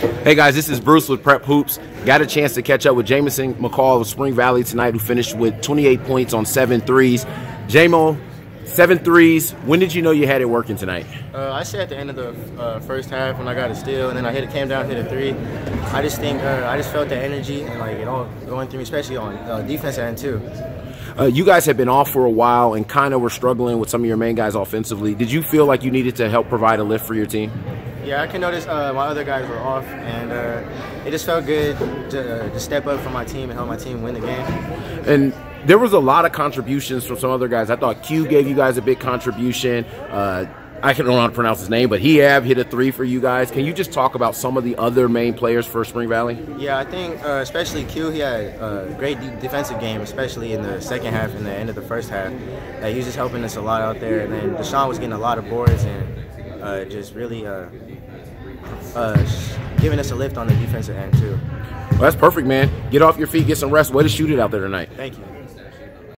Hey guys, this is Bruce with Prep Hoops. Got a chance to catch up with Jamison McCall of Spring Valley tonight, who finished with 28 points on seven threes. JMO, seven threes. When did you know you had it working tonight? Uh, I said at the end of the uh, first half when I got a steal, and then I hit it, came down, hit a three. I just think uh, I just felt the energy and like it all going through, me, especially on uh, defense end too. Uh, you guys have been off for a while and kind of were struggling with some of your main guys offensively. Did you feel like you needed to help provide a lift for your team? Yeah, I can notice uh, my other guys were off, and uh, it just felt good to, uh, to, step up for my team and help my team win the game. And there was a lot of contributions from some other guys. I thought Q gave you guys a big contribution. Uh, I don't know how to pronounce his name, but he have hit a three for you guys. Can you just talk about some of the other main players for Spring Valley? Yeah, I think uh, especially Q, he had a great defensive game, especially in the second half and the end of the first half. Uh, he was just helping us a lot out there, and then Deshaun was getting a lot of boards and uh, just really uh, uh, giving us a lift on the defensive end too. Well, that's perfect, man. Get off your feet, get some rest. Way to shoot it out there tonight. Thank you.